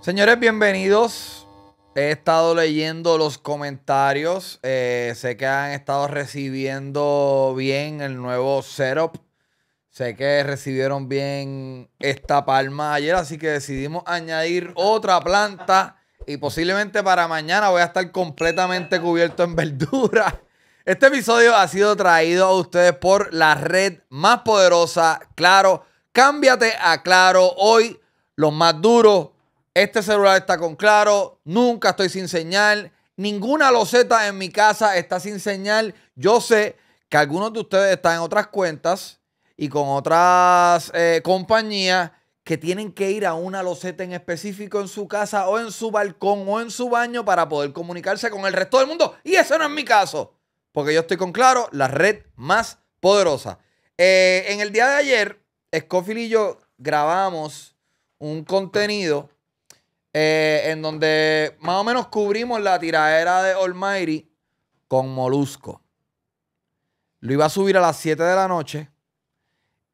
Señores, bienvenidos. He estado leyendo los comentarios. Eh, sé que han estado recibiendo bien el nuevo setup. Sé que recibieron bien esta palma ayer, así que decidimos añadir otra planta. Y posiblemente para mañana voy a estar completamente cubierto en verdura. Este episodio ha sido traído a ustedes por la red más poderosa, Claro. Cámbiate a Claro hoy, los más duros. Este celular está con Claro, nunca estoy sin señal. Ninguna loseta en mi casa está sin señal. Yo sé que algunos de ustedes están en otras cuentas y con otras eh, compañías que tienen que ir a una loseta en específico en su casa o en su balcón o en su baño para poder comunicarse con el resto del mundo. Y ese no es mi caso, porque yo estoy con Claro, la red más poderosa. Eh, en el día de ayer, Scofield y yo grabamos un contenido eh, en donde más o menos cubrimos la tiradera de Almighty con Molusco. Lo iba a subir a las 7 de la noche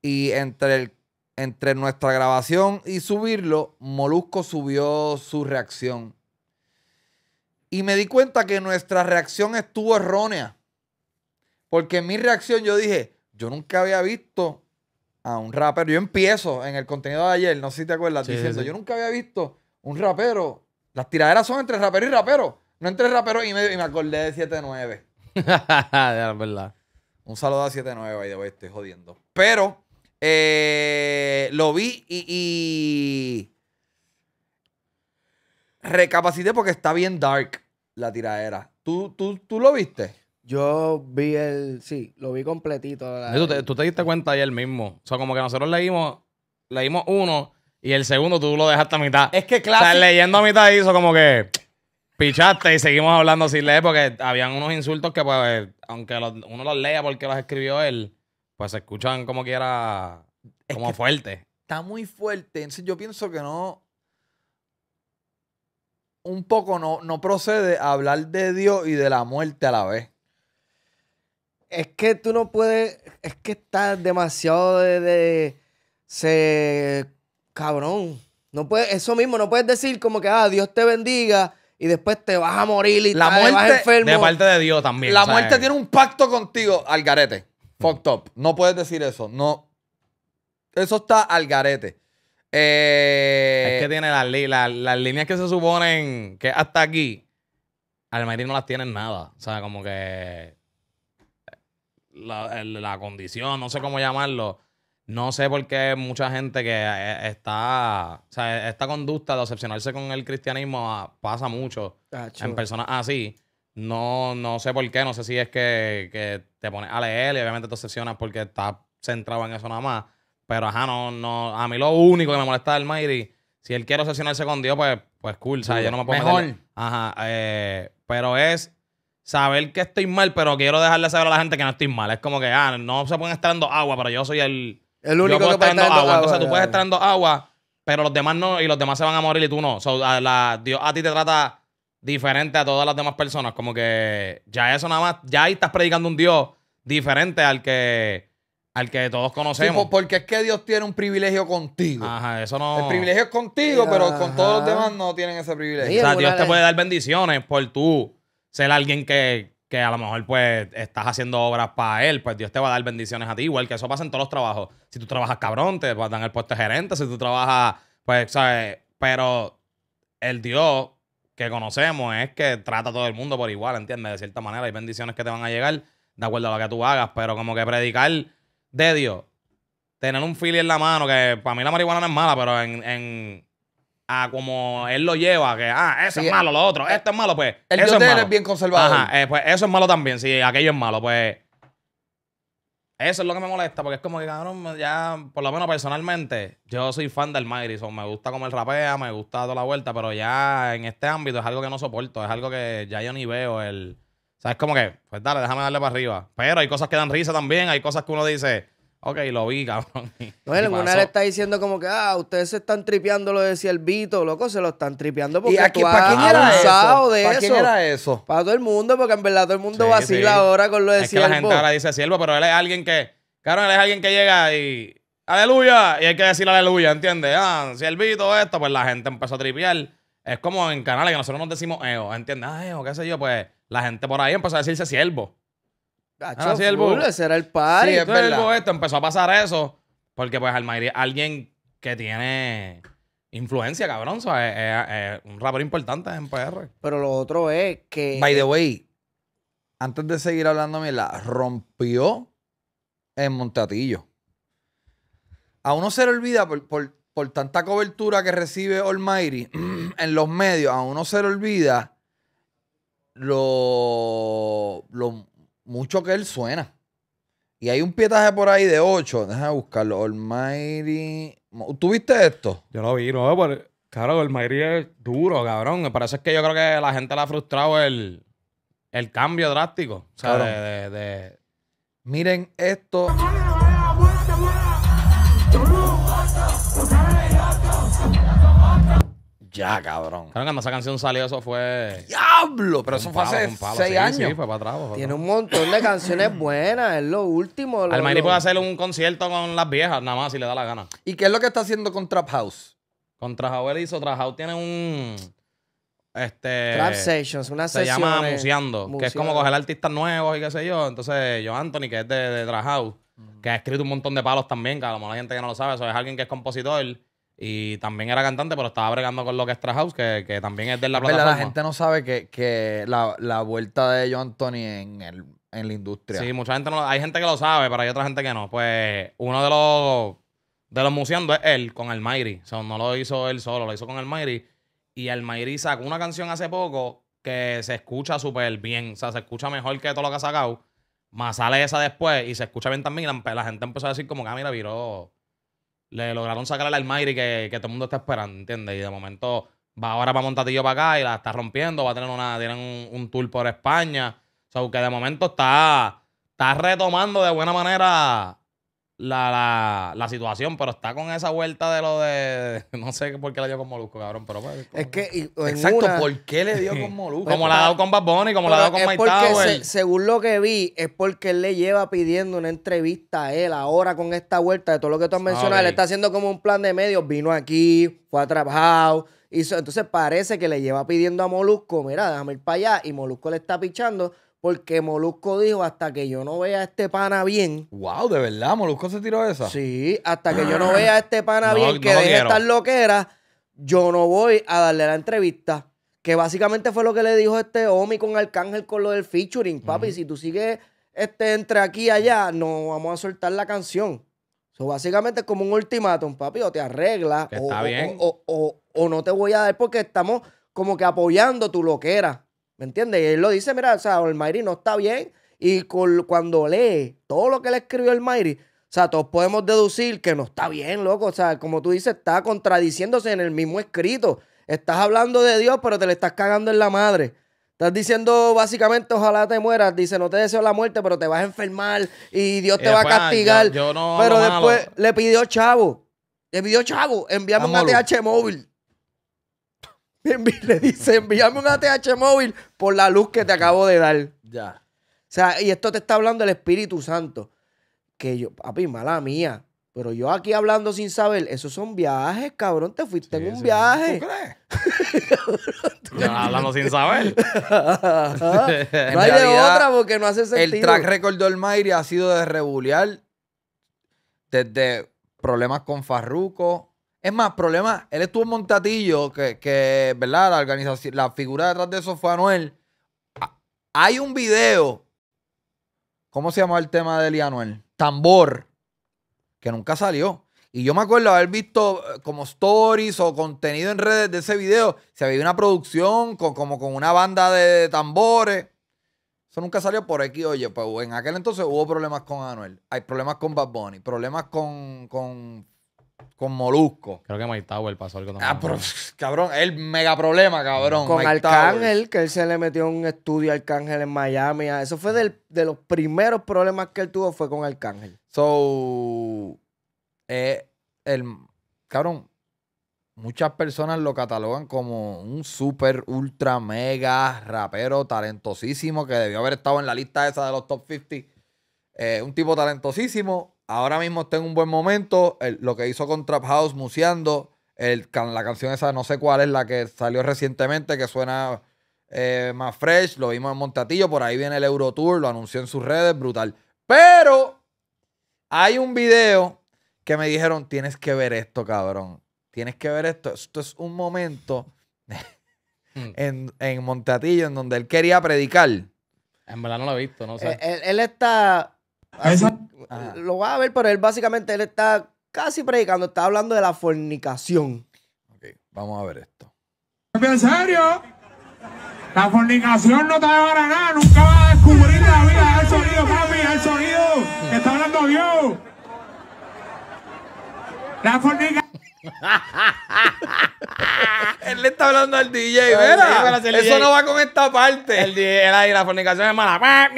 y entre, el, entre nuestra grabación y subirlo, Molusco subió su reacción. Y me di cuenta que nuestra reacción estuvo errónea. Porque en mi reacción yo dije, yo nunca había visto a un rapero. Yo empiezo en el contenido de ayer, no sé si te acuerdas, Sí, diciendo, sí. yo nunca había visto un rapero. Las tiraderas son entre rapero y rapero, no entre rapero y medio. Y me acordé de 7-9. ya, es verdad. Un saludo a 7-9, by the way, estoy jodiendo. Pero eh, lo vi y, y recapacité porque está bien dark la tiradera. ¿Tú, tú, tú lo viste? Yo vi el. Sí, lo vi completito. la- Tú te, tú te diste cuenta ayer mismo. O sea, como que nosotros leímos, leímos uno y el segundo tú lo dejaste a mitad. Es que o sea, leyendo a mitad hizo como que pichaste y seguimos hablando sin leer porque habían unos insultos que, pues, aunque los- uno los lea porque los escribió él, pues se escuchan como quiera, Es como que- fuerte. está muy fuerte. Entonces yo pienso que no. Un poco no, no procede a hablar de Dios y de la muerte a la vez. Es que tú no puedes. Es que estás demasiado de. de se. Cabrón. No puedes, eso mismo, no puedes decir como que, ah, Dios te bendiga y después te vas a morir y La te vas muerte enfermo. De parte de Dios también. la o sea, muerte tiene un pacto contigo al garete. Fucked up. No puedes decir eso. No. Eso está al garete. Eh, Es que tiene las, li- la- las líneas que se suponen que hasta aquí, Almighty no las tiene nada. O sea, como que la, el- la condición, no sé cómo llamarlo. No sé por qué mucha gente que eh, está, o sea, esta conducta de obsesionarse con el cristianismo ah, pasa mucho en personas así. No, no sé por qué, no sé si es que, que te pones a leer y obviamente te obsesionas porque estás centrado en eso nada más. Pero ajá, no, no, a mí lo único que me molesta del Almighty, si él quiere obsesionarse con Dios, pues, pues cool, sea, yo no me puedo Mejor. Ajá, eh, pero es saber que estoy mal, pero quiero dejarle saber a la gente que no estoy mal. Es como que, ah, no se pueden estar dando agua, pero yo soy el... El yo único puedo que puede estar dando estar agua. dando Entonces tú agua, puedes estar dando agua, pero los demás no, y los demás se van a morir y tú no. So, a la- Dios a ti te trata diferente a todas las demás personas. Como que ya eso nada más, ya ahí estás predicando un Dios diferente al que, al que todos conocemos. po- porque es que Dios tiene un privilegio contigo. Ajá, eso no. El privilegio es contigo, pero con todos los demás no tienen ese privilegio. Sí, O sea, Dios te puede dar bendiciones por tú ser alguien que, que a lo mejor pues estás haciendo obras para Él, pues Dios te va a dar bendiciones a ti, igual que eso pasa en todos los trabajos. Si tú trabajas cabrón, te van a dar el puesto de gerente, si tú trabajas, pues, ¿sabes? Pero el Dios que conocemos es que trata a todo el mundo por igual, ¿entiendes? De cierta manera hay bendiciones que te van a llegar de acuerdo a lo que tú hagas, pero como que predicar de Dios, tener un fili en la mano, que para mí la marihuana no es mala, pero en... en a como él lo lleva, que ah, eso Sí, es malo, lo otro, esto es malo, pues. El eso Dios es malo. bien conservador. Ajá, eh, pues eso es malo también. Si aquello es malo, pues. Eso es lo que me molesta, porque es como que, cabrón, ya, por lo menos personalmente, yo soy fan del so, me gusta como él rapea, me gusta toda la vuelta, pero ya en este ámbito es algo que no soporto, es algo que ya yo ni veo. El, o sea, es como que, pues dale, déjame darle para arriba. Pero hay cosas que dan risa también, hay cosas que uno dice, ok, lo vi, cabrón. No, en una le está diciendo como que, ah, ustedes se están tripeando lo de Ciervito, loco, se lo están tripeando porque ¿Y aquí, tú para has quién era eso? de ¿Para eso. quién era eso? Para todo el mundo, porque en verdad todo el mundo Sí, vacila sí. ahora con lo de Es que la gente Ciervo. ahora dice siervo, pero él es alguien que, claro, él es alguien que llega y, aleluya, y hay que decir aleluya, ¿entiendes? Ah, si el Vito esto, pues la gente empezó a tripear. Es como en canales que nosotros nos decimos ego, ¿entiendes? Ah, ego, qué sé yo, pues la gente por ahí empezó a decirse siervo. Gacho, Ah, sí, el full, bu- ese era el party. Sí, es Entonces, verdad. esto empezó a pasar eso, porque pues es alguien que tiene influencia, cabrón. o sea, es, es- es un rapero importante en PR. Pero lo otro es que. By the way, antes de seguir hablando, la rompió en Montatillo. A uno se le olvida por, por- por tanta cobertura que recibe Almighty en los medios, a uno se le olvida lo, lo mucho que él suena. Y hay un pietaje por ahí de 8. Déjame buscarlo. Almighty. ¿Tuviste esto? Yo lo vi, no, pero claro, el Mayri es duro, cabrón. Por eso es que yo creo que la gente le ha frustrado el, el cambio drástico. O sea, Cabrón. de, de- de- Miren esto. Ya, cabrón. Claro, cuando esa canción salió, eso fue. ¡Diablo! Pero eso fue palo, hace palo. seis Sí, años. Sí, fue para atrás. fue para Tiene atrás. un montón de canciones buenas. Es lo último. lo- Almighty lo- puede hacer un concierto con las viejas, nada más, si le da la gana. ¿Y qué es lo que está haciendo con Trap House? Contra Javier hizo, Trajao tiene un. Este. Trap Sessions, una Se sesión. llama Museando, que es como coger artistas nuevos y qué sé yo. Entonces, yo, Anthony, que es de, de Trajao, que ha escrito un montón de palos también, que a lo mejor la gente que no lo sabe, eso es alguien que es compositor y también era cantante, pero estaba bregando con lo que es Trajao, que, que también es de la Es verdad, plataforma. la gente no sabe que, que la, la vuelta de Joe Anthony en, el, en la industria. Sí, mucha gente no Hay gente que lo sabe, pero hay otra gente que no. Pues uno de los de los museando es él con el Mayri. O sea, no lo hizo él solo, lo hizo con el Mayri. Y el Mayri sacó una canción hace poco que se escucha súper bien. O sea, se escucha mejor que todo lo que ha sacado. Más sale esa después y se escucha bien también. La, la gente empezó a decir como que, ah, mira, viró. Le lograron sacarle al Mayri que, que todo el mundo está esperando, ¿entiendes? Y de momento va ahora para Montatillo para acá y la está rompiendo. Va a tener una, un, un tour por España. O sea, que de momento está, está retomando de buena manera la, la, la situación, pero está con esa vuelta de lo de. No sé por qué la dio con Molusco, cabrón, pero pues. Es que y- Exacto, una- ¿por qué le dio con Molusco? Como la ha dado con Bad Bunny, como la ha dado con Mike se- según lo que vi, es porque él le lleva pidiendo una entrevista a él ahora con esta vuelta de todo lo que tú has mencionado. Ok. Él está haciendo como un plan de medios. Vino aquí, fue a trabajar. Hizo, entonces parece que le lleva pidiendo a Molusco, mira, déjame ir para allá. Y Molusco le está pichando porque Molusco dijo, hasta que yo no vea a este pana bien. Wow, de verdad, Molusco se tiró esa. Sí, hasta que yo no vea a este pana No, bien, que no deje quiero. estar loquera, yo no voy a darle la entrevista. Que básicamente fue lo que le dijo este Omi con Arcángel con lo del featuring. Papi, si tú sigues este, entre aquí y allá, no vamos a soltar la canción. So, básicamente es como un ultimátum, papi, o te arreglas, o- o- o no te voy a dar porque estamos como que apoyando tu loquera. ¿Me entiendes? Y él lo dice, mira, o sea, el Mayri no está bien. Y con- cuando lee todo lo que le escribió el Mayri, o sea, todos podemos deducir que no está bien, loco. O sea, como tú dices, está contradiciéndose en el mismo escrito. Estás hablando de Dios, pero te le estás cagando en la madre. Estás diciendo básicamente, ojalá te mueras. Dice, no te deseo la muerte, pero te vas a enfermar y Dios Y te va a después, ah, castigar. yo- yo no pero malo. después le pidió chavo. Le pidió chavo, envíame un. ATH móvil. Le dice, envíame un ATH móvil por la luz que te acabo de dar. Ya. O sea, y esto te está hablando el Espíritu Santo. Que yo, papi, mala mía. Pero yo aquí hablando sin saber, esos son viajes, cabrón. Te fuiste Sí, en un sí. viaje. ¿Tú crees? Hablando sin saber. No hay de otra porque no hace El sentido. track record de Almighty ha sido de regular desde problemas con Farruko. Es más, problemas. Él estuvo en Montatillo, que, que, ¿verdad? La organización, la figura detrás de eso fue Anuel. Hay un video. ¿Cómo se llama el tema de Anuel? Tambor. Que nunca salió. Y yo me acuerdo haber visto eh, como stories o contenido en redes de ese video. Se había una producción con, como con una banda de tambores. Eso nunca salió por aquí, oye, pues en aquel entonces hubo problemas con Anuel, hay problemas con Bad Bunny, problemas con, con, con Molusco. Creo que Mike Tower pasó algo también. Ah, pero, cabrón, el mega problema, cabrón. Con Mike. Arcángel, que él se le metió en un estudio a Arcángel en Miami. Ah, Eso fue del- de los primeros problemas que él tuvo, fue con Arcángel. So, eh, el, cabrón, muchas personas lo catalogan como un super, ultra, mega rapero talentosísimo que debió haber estado en la lista esa de los top 50. Eh, un tipo talentosísimo ahora mismo está en un buen momento. El- lo que hizo con Trap House, museando. El, la canción esa, no sé cuál es, la que salió recientemente, que suena eh, más fresh. Lo vimos en Montatillo. Por ahí viene el Eurotour. Lo anunció en sus redes. Brutal. Pero hay un video que me dijeron: Tienes que ver esto, cabrón. Tienes que ver esto. Esto es un momento Mm. en, en Montatillo en donde él quería predicar. En verdad no lo he visto, no sé. Él, él- él está. Así, lo vas a ver, pero él básicamente él está casi predicando. Está hablando de la fornicación. Ok, vamos a ver esto. ¿En serio? La fornicación no te va a a nada, nunca vas a descubrir la vida del sonido, papi, el sonido que está hablando Dios. La fornicación. Él le está hablando al DJ, sí, el Eso DJ no va con esta parte. El, él ahí, la fornicación es mala.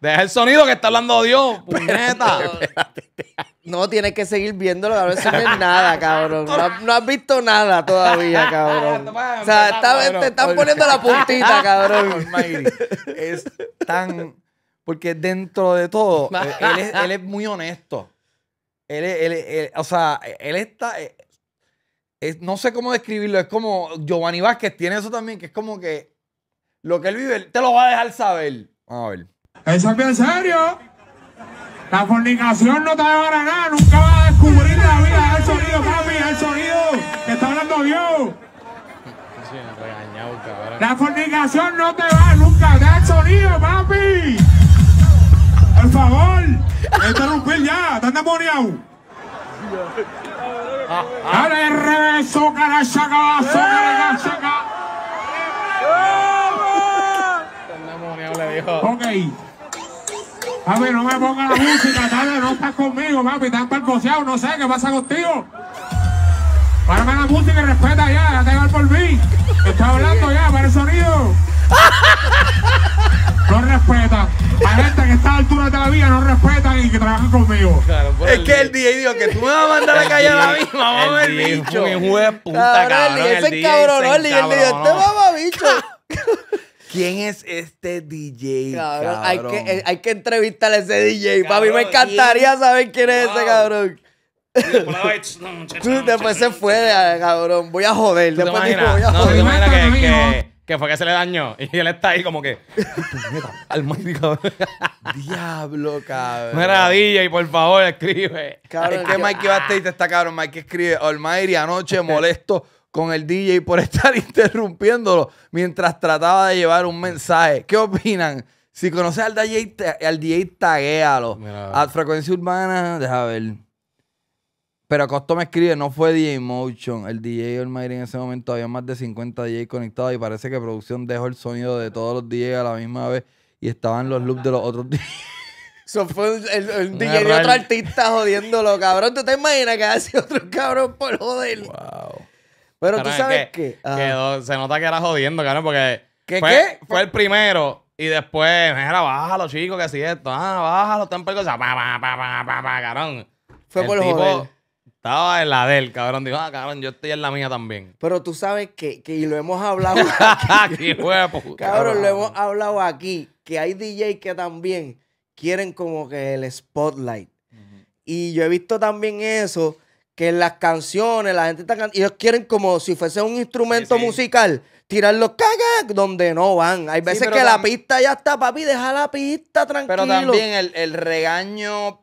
Deja el sonido que está hablando Dios, puñeta. No, tienes que seguir viéndolo, cabrón. Eso no es nada, cabrón. No, has- no has visto nada todavía, cabrón. O sea, está- te están poniendo la puntita, cabrón. Es tan. Porque dentro de todo, él es, él es muy honesto. Él él él- o sea, él está. eh, es- no sé cómo describirlo. Es como Giovanni Vázquez tiene eso también, que es como que lo que él vive, él te lo va a dejar saber. Vamos a ver. Eso es bien serio. La fornicación no te va a nada, nunca vas a descubrir la vida del sonido, papi, el sonido que está hablando Dios. La fornicación no te va nunca, deja el sonido, papi. Por favor, interrumpir ya, están demoniados. Dale reverso, cara, chaca, chaca, chaca. El demonio le dijo. Ok. Papi, no me ponga la música, dale, no estás conmigo, papi, estás percoceado, no sé qué pasa contigo. Párame la música y respeta ya, déjate llevar por mí. Estoy hablando ya, para el sonido. No respetan. Hay gente que está no respetan y que trabajan conmigo. Claro, por Es que el DJ dijo que tú me vas a mandar a callar a la misma. Vamos a ver, El DJ bicho. hijo de puta, Cabrón, cabrón. el DJ El se el DJ le dijo, este mamá, bicho. ¿Quién es este DJ? Cabrón, hay que, eh, hay que entrevistar a ese DJ. Papi, Cabrón, me encantaría saber quién es ese cabrón. Después se fue, de- cabrón. Voy a joder. ¿Tú te Después dijo, voy a No, ¿tú joder. te imaginas que, Imagínate, que, que fue que se le dañó? Y él está ahí como que... Cabrón. Diablo, cabrón. Mira, DJ, por favor, escribe. Cabrón, es que Mikey Bastate está cabrón. Mikey escribe, Almighty anoche molesto con el DJ por estar interrumpiéndolo mientras trataba de llevar un mensaje. ¿Qué opinan? Si conoces al DJ, al DJ taguéalo. A frecuencia urbana, deja ver. Pero Costo me escribe, no fue DJ Motion. El DJ Almighty en ese momento había más de 50 DJ conectados y parece que producción dejó el sonido de todos los DJ a la misma vez y estaban los loops de los otros DJ. Eso fue un- el, el DJ de otro artista jodiéndolo, cabrón. ¿Tú te imaginas que hace otro cabrón por joder? Wow. Pero Cabrón, tú es sabes que qué. Ajá. quedó- se nota que era jodiendo, cabrón, porque ¿Qué, fue, qué? fue el primero y después, mira, bájalo, chicos, que si esto, ah, bájalo, está en perco, o sea, pa, pa, pa, pa, pa, pa, cabrón. Fue El por tipo joder. Estaba en la del, cabrón, dijo, ah, cabrón, yo estoy en la mía también. Pero tú sabes que, que y lo hemos hablado Aquí, huevo. Cabrón, lo hemos hablado aquí, que hay DJ que también quieren como que el spotlight. Y yo he visto también eso, que en las canciones la gente está cantando, ellos quieren como si fuese un instrumento Sí, sí. musical, tirarlos caga donde no van. Hay veces que la pista ya está, papi, deja la pista tranquilo. Pero también el, el regaño,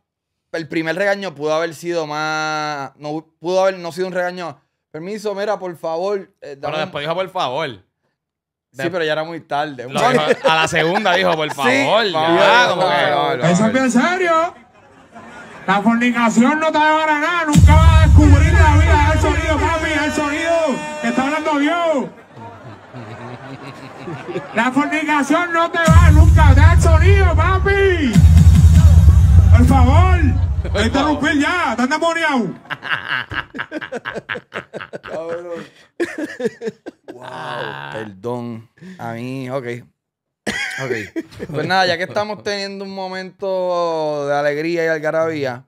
el primer regaño pudo haber sido más, no pudo haber no sido un regaño. Permiso, mira, por favor. eh, Pero un- después dijo, por favor. sí, pero ya era muy tarde. Lo dijo- a la segunda dijo, por favor. ya, vamos, como que- vamos, vamos. Eso es bien serio. La fornicación no te va a a nada, nunca vas a descubrir la vida del sonido, papi, el sonido que está hablando Dios. La fornicación no te va nunca, deja el sonido, papi. Por favor, interrumpir ya, están demoniados. Cabrón. wow, perdón. A mí, ok. Ok. Pues nada, ya que estamos teniendo un momento de alegría y algarabía,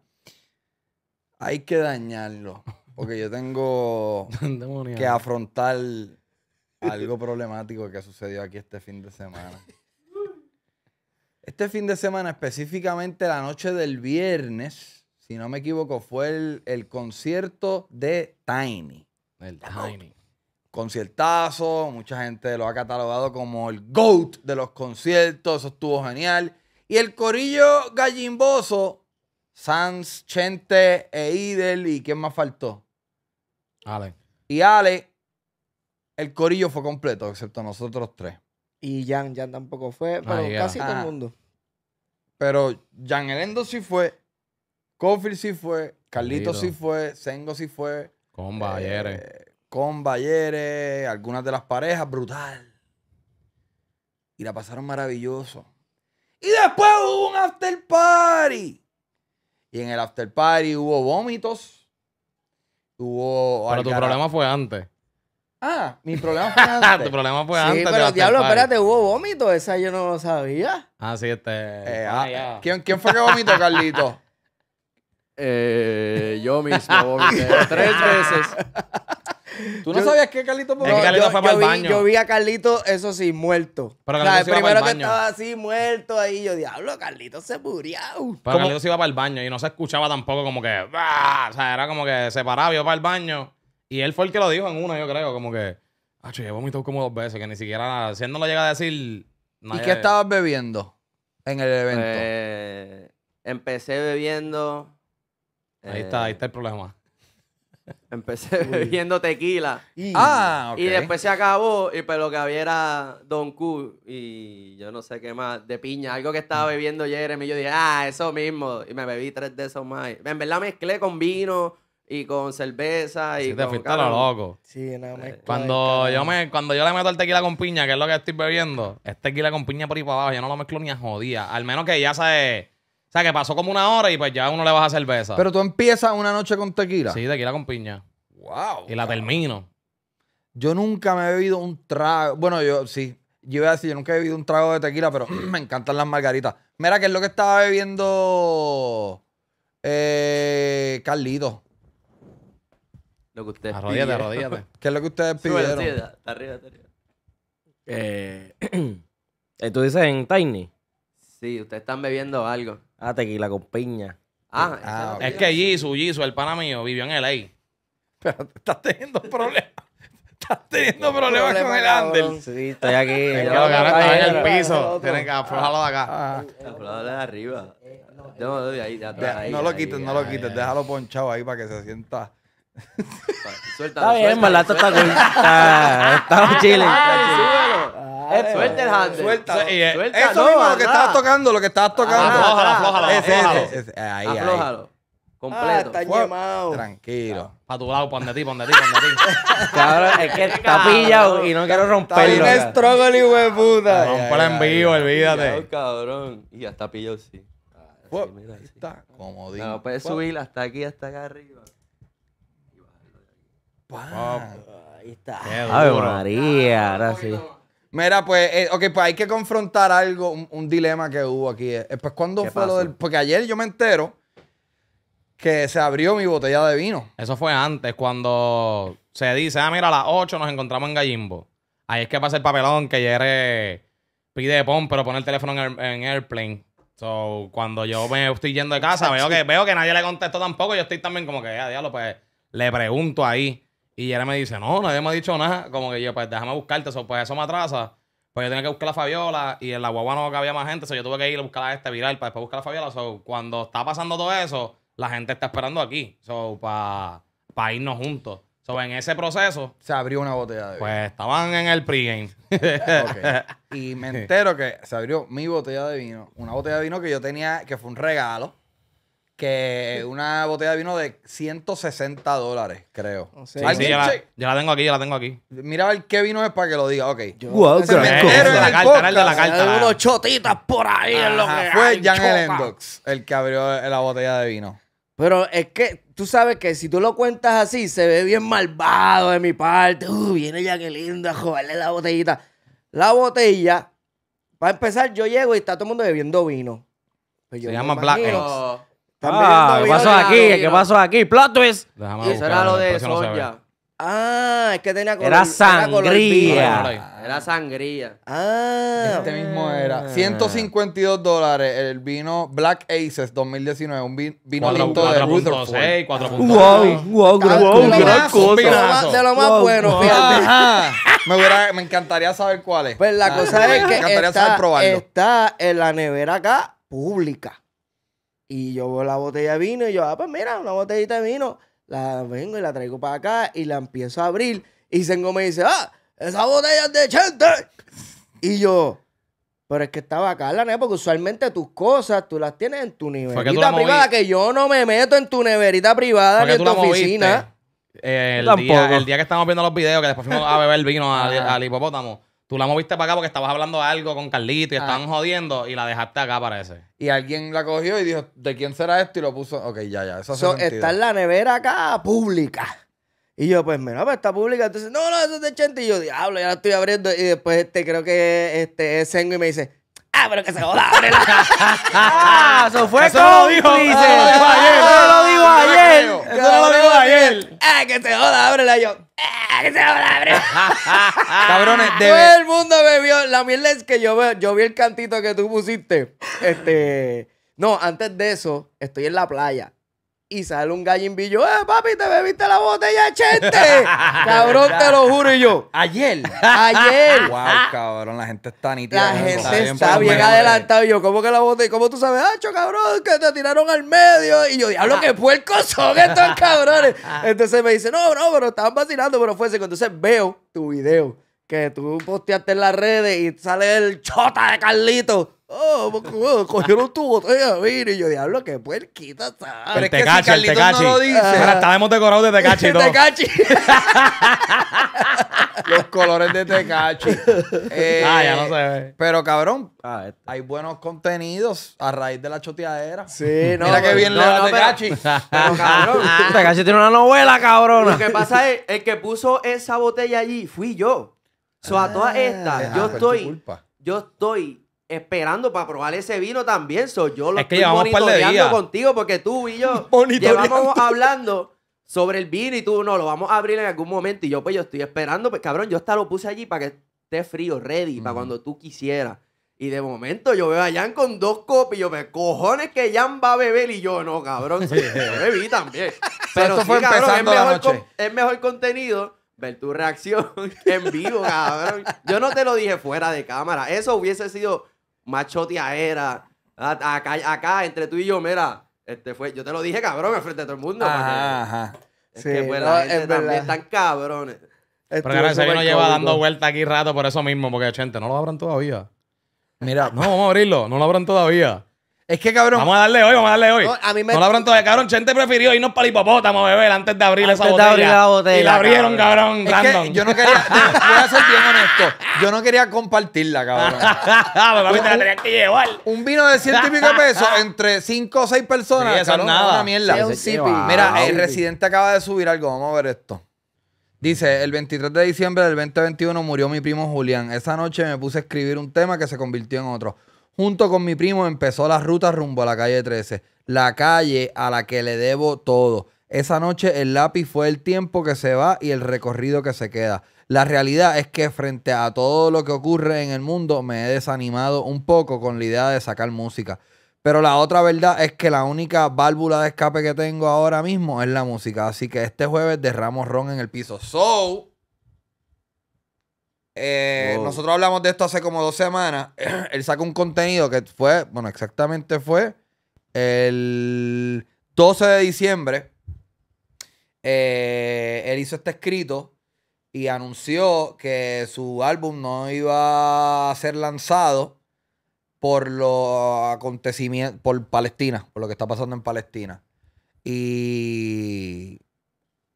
hay que dañarlo. Porque yo tengo que afrontar algo problemático que sucedió aquí este fin de semana. Este fin de semana, específicamente la noche del viernes, si no me equivoco, fue el, el concierto de Tiny. El Tiny. Conciertazo, mucha gente lo ha catalogado como el GOAT de los conciertos, eso estuvo genial. Y el corillo gallimboso, Sans, Chente e Idel, ¿y quién más faltó? Ale. Y Ale, el corillo fue completo, excepto nosotros tres. Y Jan, Jan tampoco fue, pero casi todo ah. el mundo. Pero Jan Elendo sí fue, Cofield sí fue, Carlito sí fue, Sengo sí fue. Con Bayeres. eh, con Bayeres, algunas de las parejas, brutal. Y la pasaron maravilloso. Y después hubo un after party. Y en el after party hubo vómitos. Hubo. Pero tu problema fue antes. Ah, mi problema fue antes. tu problema fue sí, antes. pero diablo, party. espérate, hubo vómito. Esa yo no lo sabía. Ah, sí, este. Eh, ah, ah. ¿quién, quién fue que vomitó, Carlito? Eh, yo mismo vomité tres veces. ¿Tú no sabías que Carlito Es vomitó? que Carlito yo, fue para yo el vi, baño. yo vi a Carlito, eso sí, muerto. Pero o sea, Carlito se iba primero que baño. estaba así, muerto ahí, yo, diablo, Carlito se murió. Pero ¿Cómo? Carlito se iba para el baño y no se escuchaba tampoco como que. O sea, era como que se paraba, iba para el baño. Y él fue el que lo dijo en una, yo creo, como que. Ah, yo he vomitado como dos veces, que ni siquiera. Si él no lo llega a decir. ¿Y nadie- qué estabas bebiendo en el evento? Eh, empecé bebiendo. Ahí eh, está, ahí está el problema. Empecé bebiendo tequila. Y- ah, ok. Y después se acabó, y pues lo que había era Don Q y yo no sé qué más, de piña, algo que estaba bebiendo Jeremy. Y yo dije, ah, eso mismo. Y me bebí tres de esos más. En verdad mezclé con vino y con cerveza. Y Si te con, fuiste a lo loco. Sí, una mezcla Cuando del yo, me, cuando yo le meto el tequila con piña, que es lo que estoy bebiendo, es tequila con piña por ahí para abajo. Yo no lo mezclo ni a jodía. Al menos que ya sabe. O sea, que pasó como una hora y pues ya uno le baja cerveza. Pero tú empiezas una noche con tequila. Sí, tequila con piña. Wow. Y la termino. Yo nunca me he bebido un trago. Bueno, yo sí. Yo iba a decir, yo nunca he bebido un trago de tequila, pero me encantan las margaritas. Mira, ¿qué es lo que estaba bebiendo eh, Carlito? Lo que ustedes Arrodíllate, pidieron. arrodíllate. ¿Qué es lo que ustedes pidieron? sí, está arriba, está arriba. Eh, eh, ¿Tú dices en Tiny? Sí, ustedes están bebiendo algo. Ah, tequila con piña. Ah, Ah, Es que Jisoo, Jisoo, el pana mío, vivió en LA. Pero estás teniendo problemas. Estás teniendo problemas Problema, con el. Ander. Sí, estoy aquí. Es que en el piso. Tienen que aflojarlo de acá. Ah, Habla de arriba. No, de ahí, de atrás, deja- ahí, no lo ahí, quites, no lo ahí, quites. Déjalo ponchado ahí para que se sienta. Suéltalo, Está bien. Esto está. Está- Estamos chilling. Eh, Suelta el handle. Eh, Suelta, Eso mismo, lo que estabas tocando, lo que estabas tocando. aflójalo, aflójalo, Ese, aflójalo. ese, ese. Ahí, ahí. Aflójalo. Ah, Completo. está llamado. Tranquilo. Para tu lado, pon de ti, pon de ti, pon de ti. Cabrón, es que está pillado y no quiero Está romperlo. estrogo el hijo de puta. Rompela en vivo, olvídate. cabrón. Y hasta pillo, sí. Fue- Sí, mira, ahí sí. está, comodín. No, puedes subir hasta aquí, hasta acá arriba. Pa. Ahí está. Ave. María, ahora sí. Mira, pues, eh, ok, pues hay que confrontar algo, un, un dilema que hubo aquí. Eh, pues, ¿cuándo ¿Qué fue lo del...? Porque ayer yo me entero que se abrió mi botella de vino. Eso fue antes, cuando se dice, ah, mira, a las 8 nos encontramos en Gallimbo. Ahí es que pasa el papelón que Yere pide pon, pero pone el teléfono en, air- en airplane. So, cuando yo me estoy yendo de casa, veo que, veo que nadie le contestó tampoco. Yo estoy también como que, ah, diablo, pues le pregunto ahí. Y Yere me dice, no, nadie me ha dicho nada. Como que yo, pues déjame buscarte. So, pues eso me atrasa. Pues yo tenía que buscar a la Fabiola y en la guagua no había más gente. So, yo tuve que ir a buscar a este viral para después buscar a la Fabiola. So, cuando está pasando todo eso, la gente está esperando aquí. So, para irnos juntos. So, en ese proceso, Se abrió una botella de vino. pues estaban en el pregame. Ok. Y me entero que se abrió mi botella de vino. Una botella de vino que yo tenía, que fue un regalo. Que una botella de vino de 160 dólares, creo. No sé. Sí, ¿Alguien sí, yo, la, che- yo la tengo aquí, yo la tengo aquí. Mira a ver qué vino es para que lo diga. Ok. Yo- Wow, Se me Era entero el de en la el carta, era el de la podcast. carta. Hay unos chotitas por ahí en lo Ajá, que fue hay, Jan. Elendox el que abrió la botella de vino. Pero es que tú sabes que si tú lo cuentas así, se ve bien malvado de mi parte. Uh, viene Jacqueline a joderle la botellita. La botella, para empezar, yo llego y está todo el mundo bebiendo vino. Pues yo Se me llama Black imagino. Están Ah, ¿qué pasó aquí? ¿Qué pasó aquí? Plot twist. Déjame y eso buscar, era lo de no se ve. Soya. Ah, es que tenía color. Era color sangría. vino. Era sangría. Ah. Este mismo era. 152 dólares el vino Black Aces 2019. Un vi- vino tinto de Rutherford. 4.6, 4.6. Wow, wow, Ah, wow, de lo gran más- cosa. de lo más- De lo más Wow, bueno, wow. fíjate. Ajá. Me, hubiera- me encantaría saber cuál es. Pues la Ah, cosa me es que encantaría saber está, probarlo. está en la nevera acá, pública. Y yo veo la botella de vino y yo, ah, pues mira, una botellita de vino. La vengo y la traigo para acá y la empiezo a abrir. Y Sengo me dice, ah, esa botella es de Chente. Y yo, pero es que estaba acá en la nevera, porque usualmente tus cosas tú las tienes en tu neverita privada, que yo no me meto en tu neverita privada ni en tú tu oficina. Eh, el, Tampoco. día, el día que estábamos viendo los videos, que después fuimos a beber vino al, al hipopótamo, tú la moviste para acá porque estabas hablando algo con Carlito y Ah. estaban jodiendo y la dejaste acá, parece. Y alguien la cogió y dijo, ¿de quién será esto? Y lo puso. Ok, ya, ya. Eso hace So, sentido. está en la nevera acá pública. Y yo, pues, mira, pues está pública. Entonces, no, no, eso es de Chente. Y yo, diablo, ya la estoy abriendo. Y después, este, creo que este es Sengo y me dice, ah, pero que se joda, ábrela. Ah, eso fue Eso lo dijo- eso no lo dijo ayer. Eso no lo dijo Ah, ayer. Eso no lo dijo ayer. ah, que se joda, ábrela. Yo, ah, que se joda, ábrela. Cabrones, Todo debe. el mundo me vio. La mierda es que yo, veo- yo vi el cantito que tú pusiste. Este. No, antes de eso, estoy en la playa. Y sale un gallinbillo. ¡Eh, papi, te bebiste la botella de Chente! Cabrón, te lo juro. Y yo, Ayer. ayer. wow, cabrón. La gente está nítida. La gente bien está bien mejores. adelantado. Y yo, ¿cómo que la botella? ¿Cómo tú sabes? ¡Hacho, cabrón! Que te tiraron al medio. Y yo, diablo, qué puercos son estos cabrones. Entonces me dice, no, no, pero estaban vacilando, pero fue seco. Entonces veo tu video que tú posteaste en las redes y sale el chota de Carlito. Oh, cogieron tu botella de vino. Y yo, diablo, qué puerquita Pero El sabes. es que si Tecachi, el Carlitos Tecachi. no lo dice, Mira, estábamos decorados de Tecachi y todo. Te cachi. los colores de Tecachi. Eh, Ah, ya no se ve. Pero cabrón, Ah, este. hay buenos contenidos a raíz de la choteadera. Sí, no. Mira qué pero- bien no, le va no, a pero- Tecachi. Pero cabrón, Este casi tiene una novela, cabrona. lo que pasa es, el que puso esa botella allí fui yo. So, a todas estas, Ah, yo fue tu estoy, culpa. yo estoy esperando para probar ese vino también. So, yo lo Es que estoy monitoreando contigo porque tú y yo llevamos hablando sobre el vino y tú no, lo vamos a abrir en algún momento. Y yo, pues, yo estoy esperando. Pues, cabrón, yo hasta lo puse allí para que esté frío, ready, para cuando tú quisieras. Y de momento yo veo a Jan con dos copas y yo me cojones que Jan va a beber y yo no, cabrón. sí, yo bebí también. Pero esto sí, fue cabrón, empezando es la mejor con- es mejor contenido ver tu reacción en vivo, cabrón. Yo no te lo dije fuera de cámara. Eso hubiese sido más choteadera. Acá, acá, entre tú y yo, mira, este fue, yo te lo dije, cabrón, al frente de todo el mundo. que- Ajá, ajá. es Sí, que pues no, la gente es verdad. también están cabrones. Pero vino súper lleva cómico. dando vuelta aquí rato por eso mismo, porque gente, no lo abran todavía. Mira, No, vamos a abrirlo, no lo abran todavía. Es que cabrón, Vamos a darle hoy, vamos a darle hoy. No, a mí me- No lo abran todavía, cabrón. Chente prefirió irnos para el hipopótamo, beber, antes de abrir Antes esa de botella. abrir la botella, Y la abrieron, cabrón, es random. que yo no quería, voy a ser bien honesto, yo no quería compartirla, cabrón. Ah, pues, papi, te la tenías que llevar. Un vino de ciento y pico de pesos entre cinco o seis personas, Sí, eso es cabrón, nada. una mierda. Sí. Mira, Ah, el residente acaba de subir algo. Vamos a ver esto. Dice, el 23 de diciembre del 2021 murió mi primo Julián. Esa noche me puse a escribir un tema que se convirtió en otro. Junto con mi primo empezó la ruta rumbo a la calle 13. La calle a la que le debo todo. Esa noche el lápiz fue el tiempo que se va y el recorrido que se queda. La realidad es que frente a todo lo que ocurre en el mundo me he desanimado un poco con la idea de sacar música. Pero la otra verdad es que la única válvula de escape que tengo ahora mismo es la música. Así que este jueves derramo ron en el piso. So, eh, Wow. nosotros hablamos de esto hace como dos semanas. Él sacó un contenido que fue, bueno, exactamente fue el 12 de diciembre. Eh, él hizo este escrito y anunció que su álbum no iba a ser lanzado por los acontecimientos, por Palestina, por lo que está pasando en Palestina. Y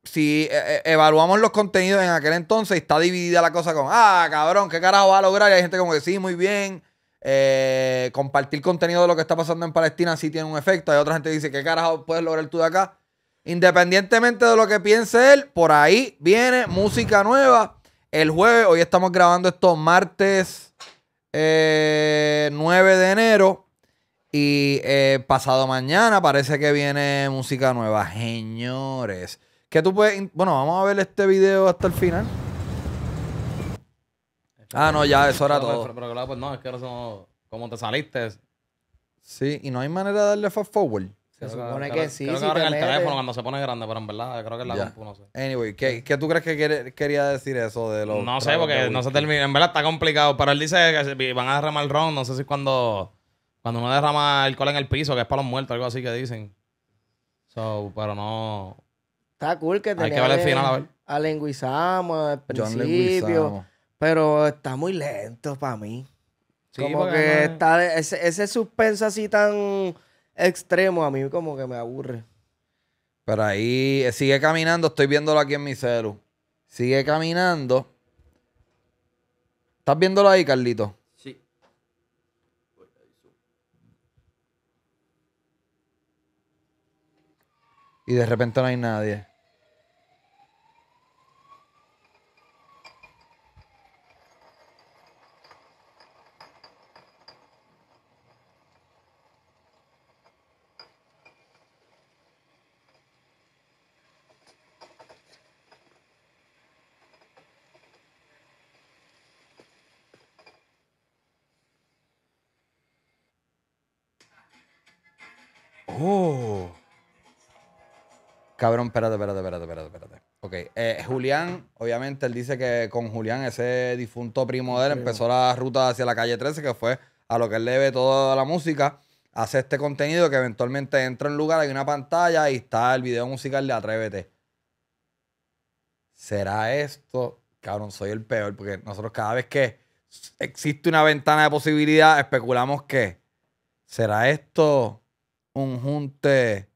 si eh, eh, evaluamos los contenidos en aquel entonces, está dividida la cosa con, ah, cabrón, ¿qué carajo va a lograr? Y hay gente como que sí, muy bien. Eh, compartir contenido de lo que está pasando en Palestina sí tiene un efecto. Hay otra gente que dice, ¿qué carajo puedes lograr tú de acá? Independientemente de lo que piense él, por ahí viene música nueva. El jueves, hoy estamos grabando esto martes eh, 9 de enero. Y pasado mañana parece que viene música nueva. Señores, ¿Qué tú puedes...? Bueno, vamos a ver este video hasta el final. Ah, no, ya, eso era Pero- todo. Pero, pero claro, pues no, es que no somos- como te saliste. Sí, y no hay manera de darle fast forward. Se supone que sí, Creo si que ahora en el teléfono cuando se pone grande, pero en verdad creo que es la Ya. compu, no sé. Anyway, ¿qué, qué tú crees que quiere- quería decir eso de los... No sé, porque no se termina. En verdad está complicado. Pero él dice que van a derramar ron. No sé si cuando, cuando uno derrama alcohol en el piso, que es para los muertos, algo así que dicen. So, pero no. Está cool que Hay que ver el final, a ver. a Leguizamo al principio. Pero está muy lento para mí. Sí, como que no está de- ese, ese suspenso así tan extremo a mí como que me aburre. Pero ahí eh, sigue caminando, estoy viéndolo aquí en mi celu. Sigue caminando. ¿Estás viéndolo ahí, Carlito? Sí. Y de repente no hay nadie. Oh. Cabrón, espérate, espérate, espérate, espérate, espérate. Ok, eh, Julián, obviamente, él dice que con Julián, ese difunto primo de él, empezó la ruta hacia la calle 13, que fue a lo que él le debe toda la música. Hace este contenido que eventualmente entra en un lugar, hay una pantalla y está el video musical de Atrévete. ¿Será esto? Cabrón, soy el peor, porque nosotros cada vez que existe una ventana de posibilidad, especulamos que será esto un junte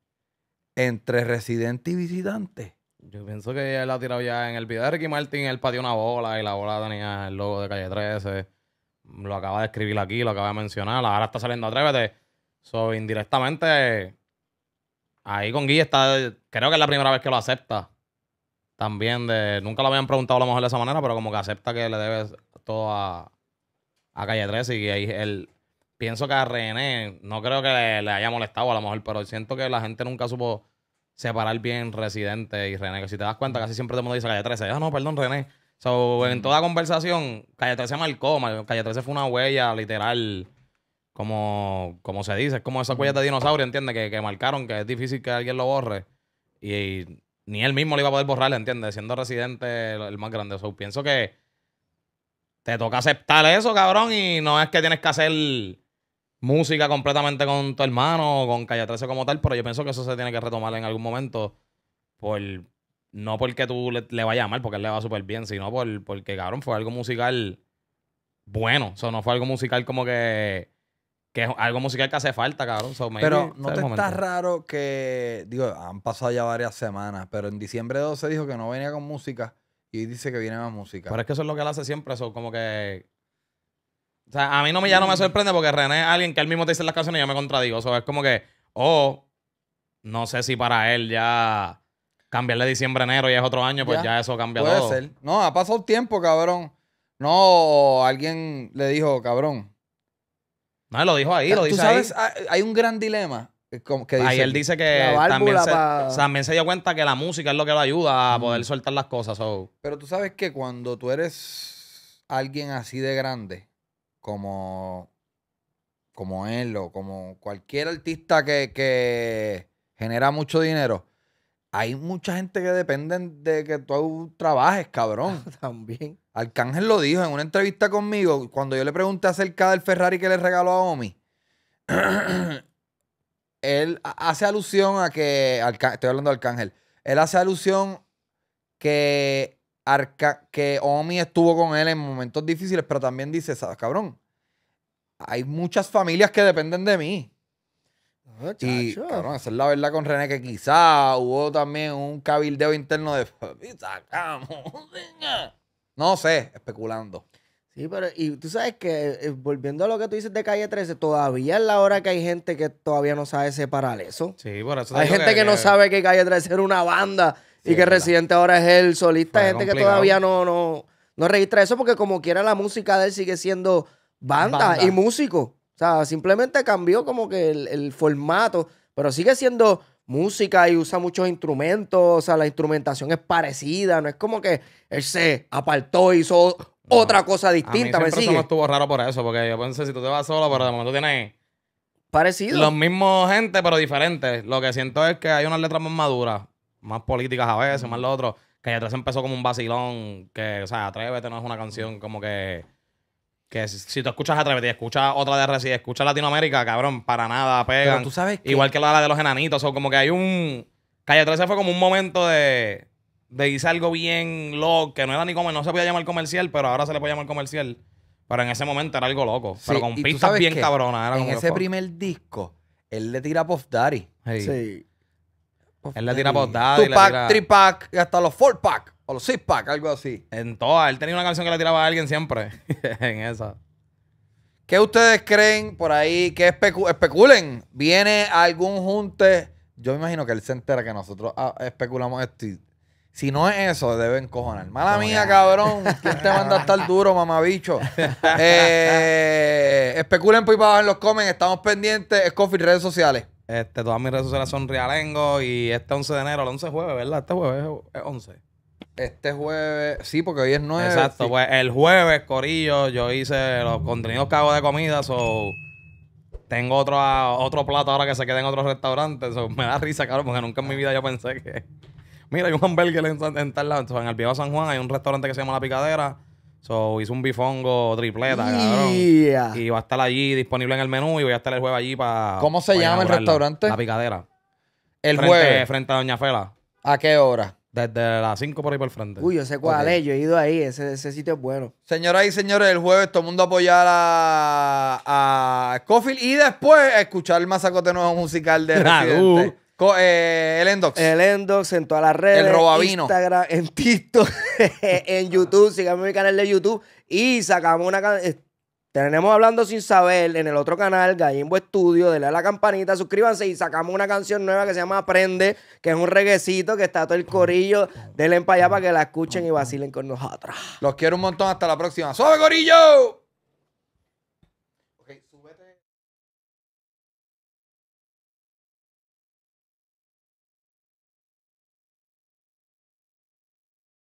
entre residente y visitante. Yo pienso que él ha tirado ya en el video de Ricky Martin, él pateó una bola y la bola tenía el logo de Calle 13. Lo acaba de escribir aquí, lo acaba de mencionar. Ahora está saliendo Atrévete. So, indirectamente, ahí con Guille está, creo que es la primera vez que lo acepta. También de, nunca lo habían preguntado a lo mejor de esa manera, pero como que acepta que le debe todo a, a Calle 13 y ahí él, pienso que a René, no creo que le, le haya molestado a lo mejor, pero siento que la gente nunca supo separar bien Residente y René. Que si te das cuenta, casi siempre todo el mundo dice Calle 13. Ah, no, perdón, René. So, en toda conversación, Calle 13 marcó. mar- Calle 13 fue una huella literal, como, como se dice. Es como esas huellas de dinosaurio, ¿entiendes? Que, que marcaron que es difícil que alguien lo borre. Y, ni él mismo lo iba a poder borrar, ¿entiendes? Siendo Residente el, el más grande. So, pienso que te toca aceptar eso, cabrón, y no es que tienes que hacer música completamente con tu hermano o con Calle 13 como tal, pero yo pienso que eso se tiene que retomar en algún momento por no porque tú le, le vayas mal, porque él le va súper bien, sino por, porque, cabrón, fue algo musical bueno. O sea, no fue algo musical como que, que es algo musical que hace falta, cabrón. So, maybe Pero no te está raro que, digo, han pasado ya varias semanas, pero en diciembre 12 dijo que no venía con música y dice que viene más música. Pero es que eso es lo que él hace siempre, eso como que... O sea, a mí no me, ya no me sorprende porque René es alguien que él mismo te dice las canciones y yo me contradigo. O sea, es como que, o no sé si para él ya cambiarle diciembre a enero y es otro año, pues Ya. ya, eso cambia Puede todo. ser. No, ha pasado tiempo, cabrón. No, alguien le dijo, cabrón. No, él lo dijo ahí, lo Tú dice sabes, ahí. hay- un gran dilema. eh, Que dice Ahí él dice que también se, pa- también se dio cuenta que la música es lo que lo ayuda a poder soltar las cosas. so. Pero tú sabes que cuando tú eres alguien así de grande, como, como él o como cualquier artista que, que genera mucho dinero, hay mucha gente que dependen de que tú trabajes, cabrón. También. Arcángel lo dijo en una entrevista conmigo, cuando yo le pregunté acerca del Ferrari que le regaló a Omi. él ha- hace alusión a que. Estoy hablando de Arcángel. Él hace alusión que, Arca- que Omi estuvo con él en momentos difíciles, pero también dice, "Sa- cabrón, hay muchas familias que dependen de mí. No, Y, cabrón, esa es la verdad con René, que quizá hubo también un cabildeo interno de. No sé, especulando. Sí, pero y tú sabes que, eh, volviendo a lo que tú dices de Calle 13, todavía es la hora que hay gente que todavía no sabe separar eso. Sí, por eso Hay gente que, no sabe que Calle 13 era una banda Sí, y que. Residente ahora es el solista. Hay gente que todavía no, no, no registra eso porque como quiera la música de él sigue siendo banda, Banda. y músico. O sea, simplemente cambió como que el, el formato, pero sigue siendo música y usa muchos instrumentos, o sea, la instrumentación es parecida, no es como que él se apartó y hizo otra cosa A mí distinta, ¿me siempre eso sigue? me estuvo raro por eso, porque yo pensé, si tú te vas solo, pero de momento tienes Parecido. los mismos gente, pero diferentes. Lo que siento es que hay unas letras más maduras, más políticas a veces, más lo otro. Que atrás empezó como un vacilón, que, o sea, Atrévete no es una canción como que... Que si, si tú escuchas Atrévete y escuchas otra de RC, escuchas Latinoamérica, cabrón, para nada pegan. Pero tú sabes que- Igual que la de los enanitos, o como que hay un... Calle 13 fue como un momento de... De irse algo bien loco, que no era ni como, no se podía llamar comercial, pero ahora se le puede llamar comercial. Pero en ese momento era algo loco. pero con pistas bien cabronas. Era En ese primer disco, él le tira a Puff Daddy. Hey. Sí. Él le tira por Daddy, le Two pack, tira- three pack, y hasta los four pack, o los six pack, algo así. En todas. Él tenía una canción que le tiraba a alguien siempre. en esa. ¿Qué ustedes creen por ahí? que especulen? ¿Viene algún junte? Yo me imagino que él se entera que nosotros ah, especulamos esto. y si no es eso, debe encojonar. Mala Como mía, que- cabrón. ¿Quién te manda a estar duro, mamabicho? Eh, especulen por ahí para abajo en los comments. Estamos pendientes. Scofield, redes sociales. Este, todas mis redes sociales son Rialengo y este 11 de enero, el 11 de jueves, ¿verdad? Este jueves es 11. Este jueves, sí, porque hoy es 9. Exacto, sí. pues el jueves, Corillo, yo hice los contenidos que hago de comida, so tengo otro, otro plato ahora que se queda en otros restaurantes. so me da risa, cabrón, porque nunca en mi vida yo pensé que. Mira, hay un hamburger en, en tal lado. En el viejo San Juan hay un restaurante que se llama La Picadera. So hice un bifongo tripleta, cabrón. Yeah. Y va a estar allí disponible en el menú y voy a estar el jueves allí para. ¿Cómo se llama el restaurante? La Picadera. El frente, jueves. Frente a Doña Fela. ¿A qué hora? Desde las 5 por ahí por el frente. Uy, yo sé cuál es, yo he ido ahí, ese, ese sitio es bueno. Señoras y señores, el jueves todo el mundo apoyar a, a Scofield y después escuchar el masacote nuevo musical de Residente. Co- eh, el Endox. El Endox en todas las redes. El robavino. Instagram, en TikTok, en YouTube. Síganme en mi canal de YouTube. Y sacamos una canción. Tenemos Hablando Sin Saber en el otro canal, Gallimbo Studio. Denle a la campanita, suscríbanse y sacamos una canción nueva que se llama Aprende, que es un reguecito que está todo el corillo. Denle para allá para que la escuchen y vacilen con nosotros. Los quiero un montón. Hasta la próxima. ¡Suave, Corillo!